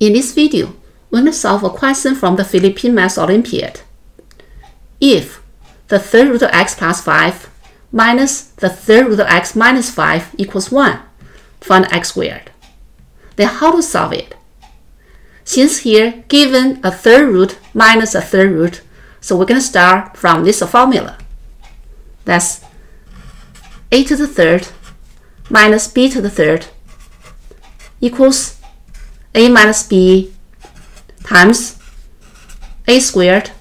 In this video, we're going to solve a question from the Philippine Math Olympiad. If the third root of x plus 5 minus the third root of x minus 5 equals 1, find x squared. Then how to solve it? Since here given a third root minus a third root, so we're going to start from this formula. That's a to the third minus b to the third equals a minus b times a squared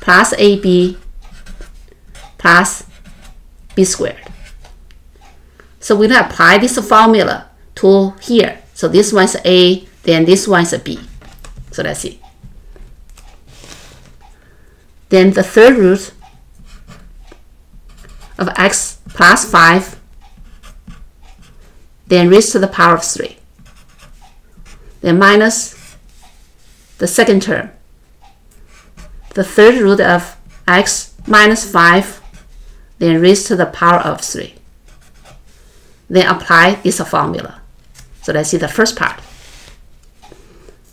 plus ab plus b squared. So we're going to apply this formula to here. So this one's a, then this one's a b. So let's see. Then the third root of x plus 5 then raised to the power of 3 then minus the second term. The third root of x minus 5, then raised to the power of 3. Then apply this formula. So let's see the first part.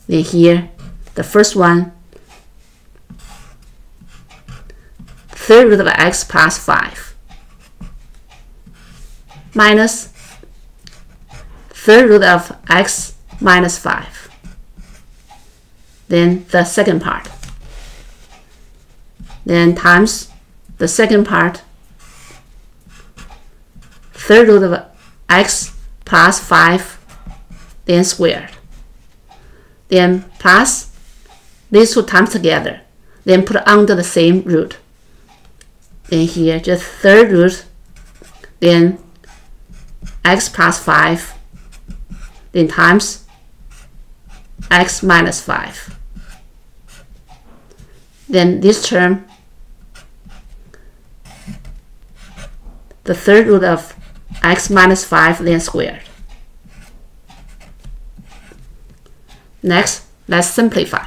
Then here, the first one, third root of x plus 5 minus third root of x minus 5. Then the second part. Then times the second part, third root of x plus 5, then squared. Then plus these two times together, then put under the same root. Then here, just third root, then x plus 5, then times x minus 5. Then this term, the third root of x minus 5 then squared. Next, let's simplify.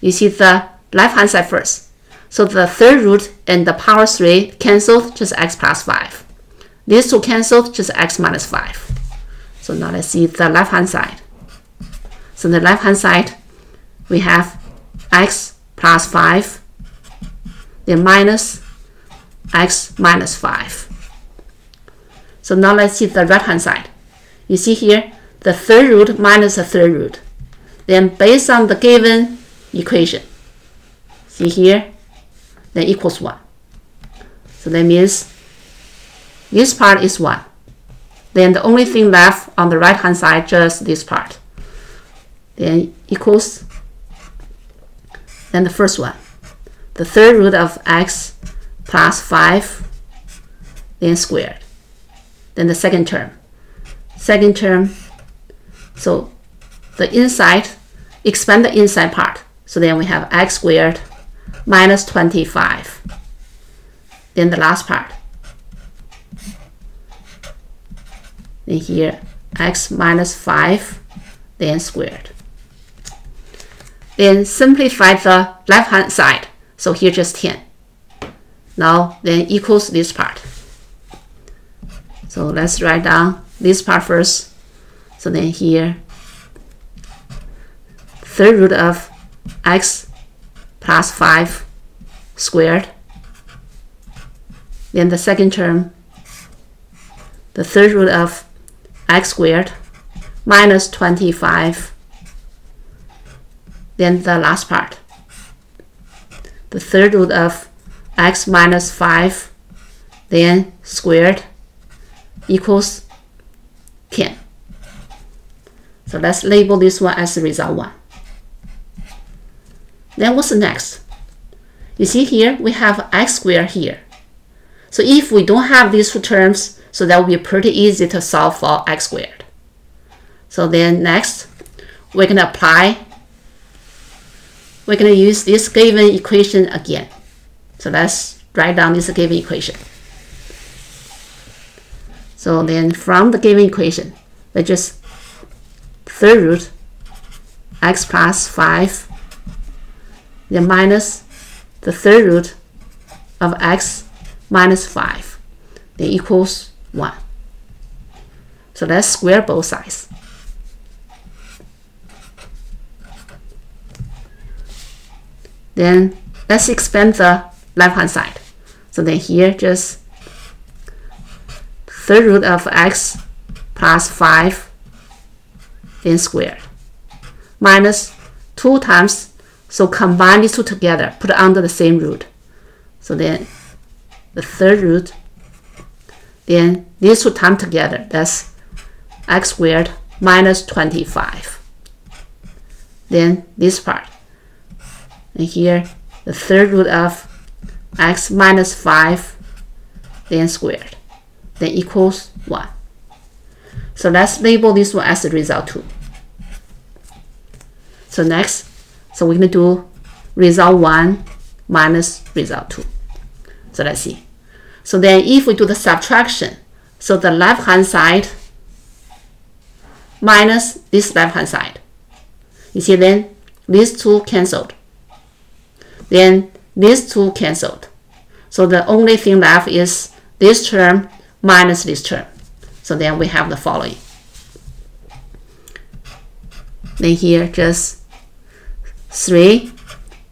You see the left hand side first. So the third root and the power 3 cancelled, just x plus 5. These two cancelled, just x minus 5. So now let's see the left hand side. So the left hand side, we have x plus 5, then minus x minus 5. So now let's see the right hand side. You see here, the third root minus the third root. Then based on the given equation, see here, then equals 1. So that means this part is 1. Then the only thing left on the right hand side, just this part then equals then the first one. The third root of x plus 5 then squared then the second term. Second term so the inside expand the inside part. So then we have x squared minus 25 then the last part. Then here x minus 5 then squared then simplify the left hand side. So here just 10. Now then equals this part. So let's write down this part first. So then here, third root of x plus 5 squared. Then the second term, the third root of x squared minus 25 then the last part. The third root of x minus 5 then squared equals 10. So let's label this one as result 1. Then what's next? You see here we have x squared here. So if we don't have these two terms, so that will be pretty easy to solve for x squared. So then next, we're going to apply we're going to use this given equation again. So let's write down this given equation. So then from the given equation, we just third root x plus 5 then minus the third root of x minus 5 then equals 1. So let's square both sides. Then let's expand the left hand side. So then here just third root of x plus 5 then squared minus 2 times. So combine these two together put under the same root. So then the third root then these two times together that's x squared minus 25 then this part and here the third root of x minus 5 then squared then equals 1 so let's label this one as the result 2 so next so we're going to do result 1 minus result 2 so let's see. So then if we do the subtraction so the left hand side minus this left hand side. You see then these two cancelled then these two cancelled. So the only thing left is this term minus this term. So then we have the following. Then here just 3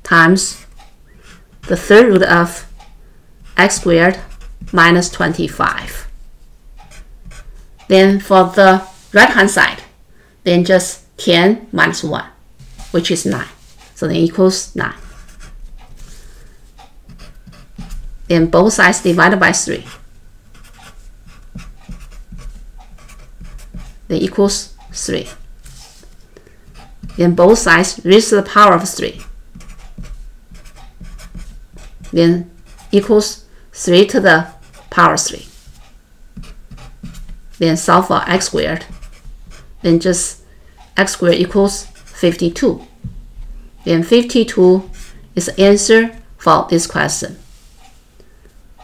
times the third root of x squared minus 25. Then for the right hand side, then just 10 minus 1, which is 9. So then equals 9. Then both sides divided by 3. Then equals 3. Then both sides raise to the power of 3. Then equals 3 to the power 3. Then solve for x squared. Then just x squared equals 52. Then 52 is the answer for this question.